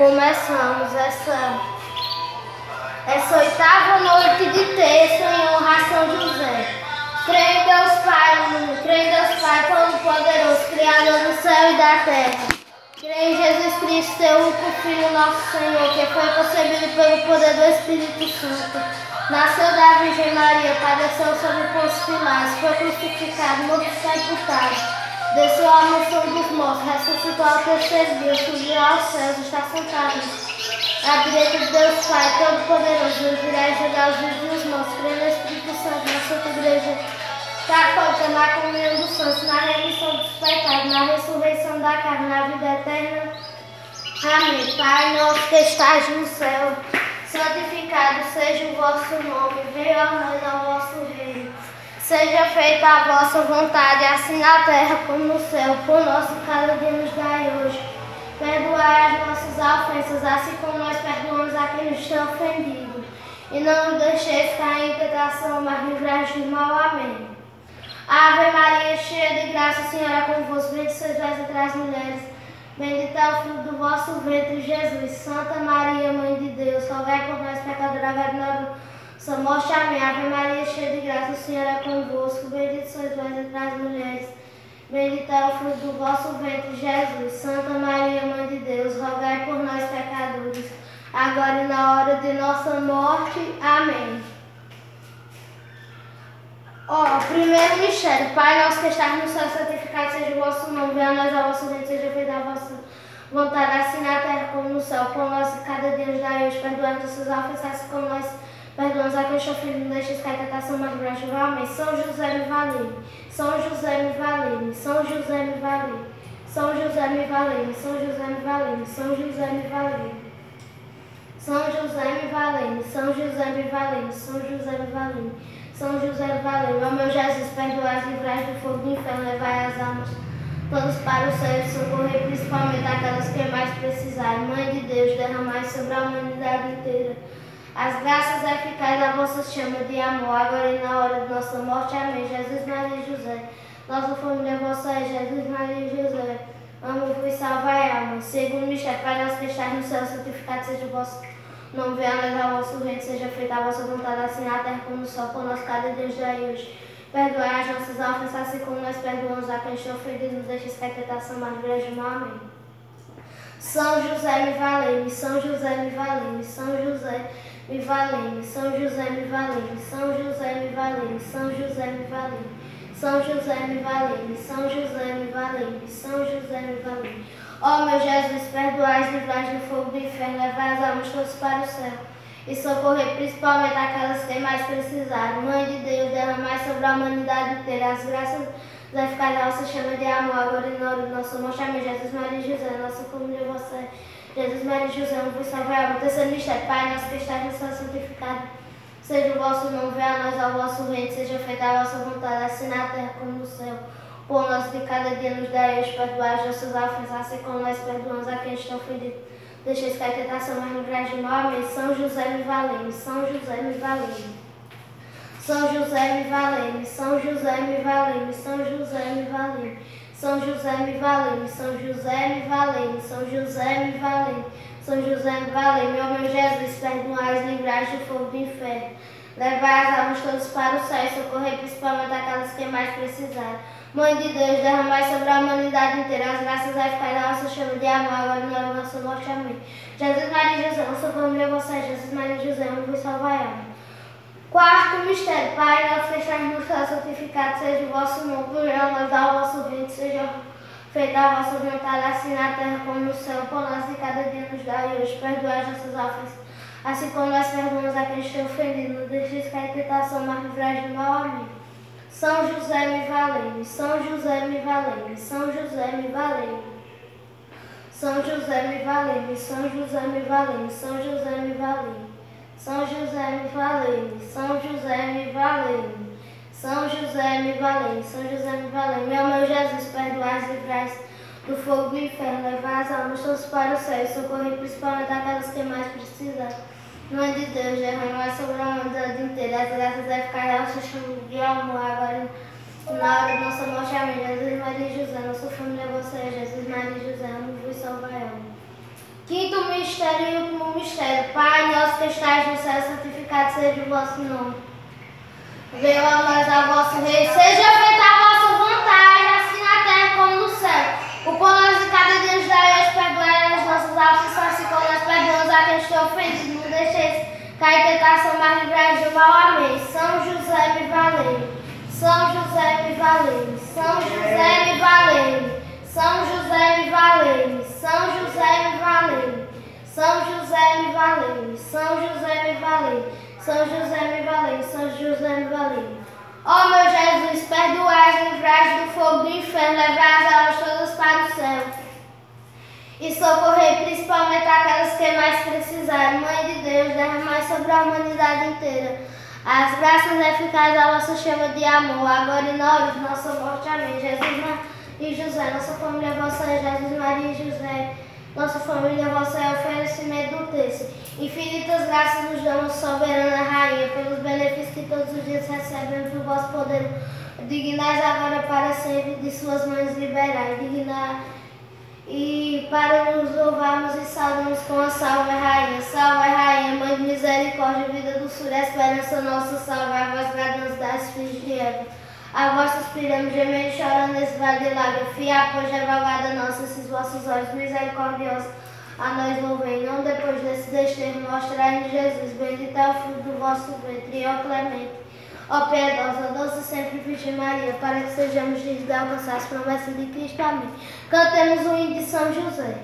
começamos essa, essa oitava noite de terça em honra a São José. Creio em Deus Pai, creio em Deus Pai Todo-Poderoso, Criador do céu e da terra. Creio em Jesus Cristo, seu único Filho, nosso Senhor, que foi concebido pelo poder do Espírito Santo. Nasceu da Virgem Maria, padeceu sobre Pôncio Pilatos, foi crucificado, morto e sepultado Desceu à mansão dos mortos, ressuscitou ao terceiro dia, subiu aos céus, está sentado à direita de Deus Pai Todo-Poderoso, virá julgar os vivos e os mortos, crê no Espírito Santo, na Santa Igreja Católica, na comunhão dos santos, na remissão dos pecados, na ressurreição da carne, na vida eterna. Amém. Pai nosso que estás no céu, santificado seja o vosso nome, venha a nós ao vosso reino. Seja feita a vossa vontade, assim na terra como no céu. Por nosso cada dia nos dai hoje. Perdoai as nossas ofensas, assim como nós perdoamos a quem nos tem ofendido. E não nos deixeis cair em tentação, mas livrai do mal. Amém. Ave Maria, cheia de graça, o Senhor é convosco. Bendita sois vós entre as mulheres. Bendito é o fruto do vosso ventre, Jesus. Santa Maria, Mãe de Deus, rogai por nós, pecadores, agora e na Somos Amém. Ave Maria, cheia de graça, o Senhor é convosco. Bendito sois vós entre as mulheres. Bendito é o fruto do vosso ventre, Jesus. Santa Maria, Mãe de Deus, rogai por nós, pecadores, agora e na hora de nossa morte. Amém. Ó, oh, primeiro mistério. Pai nosso que estás no céu, santificado seja o vosso nome. Venha a nós a vosso reino, seja feita a vossa vontade, assim na terra como no céu. Pão nosso cada dia nos dai hoje, perdoai nossas ofensas, como nós Perdoa-nos aqueles que ofendem, não deixes cair tentação, mas livrai-nos. São José me valei, São José me valei, São José me valei, São José me valei, São José me valei, São José me valei. São José me valei, São José me valei, São José me valei, São José me valei. Ó meu Jesus, perdoai, livrai do fogo do inferno, levai as almas todos para o céu e socorrer principalmente aquelas que mais precisarem. Mãe de Deus, derramai sobre a humanidade inteira as graças eficazes da vossa chama de amor, agora e na hora de nossa morte. Amém. Jesus, Maria e José. Nossa família vossa é Jesus, Maria e José. Amo-vos salvai alma. Segundo mistério, Pai nosso que estás no céu, santificado seja o vosso nome. Venha a nós ao vosso reino, seja feita a vossa vontade, assim na terra como no céu. Por nós cada dia de hoje. Perdoai as nossas ofensas, assim como nós perdoamos a quem está ofendido. Nos estar tentação, mas grande mal. Amém. São José, me valei-me. São José, me valei-me. São José, me valei, São José me valei, São José me valei, São José me valei, São José me valei, São José me valei, São José me valei. Ó meu Jesus, perdoai, livrai do fogo do inferno, levai as almas todas para o céu e socorrer principalmente aquelas que mais precisarem. Mãe de Deus, derramai sobre a humanidade inteira as graças da ficar da nossa chama de amor, agora e na hora do nosso morte. Jesus, Maria José, nossa família, você Jesus, Maria José, um vos salve terceiro mistério. Pai, nosso que estás no céu, santificado seja o vosso nome, venha a nós ao vosso reino, seja feita a vossa vontade, assim na terra como no céu. O nosso de cada dia nos dai hoje, perdoai as nossas ofensas, assim como nós perdoamos a quem está ofendido. Deixeis cair tentação, mas no grande mal. Amém. São José me valei, São José me valei. São José me valei, São José me valei, São José me valei. São José me valei, São José me valei, São José me valei, São José me valei, meu meu Jesus, perdoai, livrai do fogo do inferno. Levai as almas todas para o céu e socorrei principalmente aquelas que mais precisarem. Mãe de Deus, derramai sobre a humanidade inteira as graças a ficar da nossa chama de amor, agora e da nossa morte. Amém. Jesus, Maria José, nossa família, você, Jesus, Maria José, um vos salvai. Quarto mistério, Pai, nosso que estás no santificado seja o vosso nome, venha nós ao vosso reino, seja feita a vossa vontade, assim na terra como no céu, por nós de cada dia nos dai hoje, perdoai as nossas ofensas, assim como nós perdoamos a quem está ofendido, não deixeis cair tentação, mas livrai do mal, amém. São José me valei, São José me valei, São José me valei. São José me valei, São José me valei, São José me valei. São José me valei, São José me valei, São José me valei, São José me valei. Meu meu Jesus, perdoai e livrai do fogo do inferno, levai as almas todas para o céu e socorrer principalmente aquelas que mais precisam. Mãe de Deus, derramai sobre a humanidade inteira as graças da eficácia de amor agora na hora da nossa morte. Amém. Jesus, Maria e José, nossa família, você é Jesus, Maria e José, amo-vos e salvai. Quinto mistério. e último mistério. Pai nosso que estás no céu, santificado seja o vosso nome. Venha a nós a vosso rei, seja feita a vossa vontade, assim na terra como no céu. O pão nosso de cada dia nos dai hoje, perdoai as nossas almas, assim como nós perdoamos a quem está ofendido. Não deixeis cair tentação, mas livrai do mal. Amém. São José me valeu. São José me valeu. São José me valeu. São José me valeu. São José me valeu. São José me valeu. São José me valeu. São José me valeu. São José me valeu. Ó meu Jesus, perdoai, livrai do fogo do inferno, levai as almas todas para o céu. E socorrei principalmente aquelas que mais precisarem. Mãe de Deus, derramai sobre a humanidade inteira as graças eficazes da vossa chama de amor, agora e na hora de nossa morte. Amém. Jesus e José, nossa família vossa é Jesus, Maria e José. Nossa família vossa é oferecimento do texto. Infinitas graças nos damos, soberana Rainha, pelos benefícios que todos os dias recebemos do vosso poder. Dignais agora para sempre de suas mães liberais. Dignai e para nos louvarmos e saudarmos com a salve Rainha. Salve Rainha, Mãe de misericórdia, vida do sul, esperança nossa, salve a vós, guardiãs das filhas de Eva. A vós suspiramos, gemendo chorando nesse vale de lágrimas. Fiar, pois, advogada nossa, esses vossos olhos misericordiosos a nós louvem. Não depois desse desterro, mostrai-nos Jesus, bendito é o fruto do vosso ventre, ó clemente. Ó piedosa, doce sempre Virgem Maria, para que sejamos dignos de alcançar as promessas de Cristo. Amém. Cantemos o hino de São José.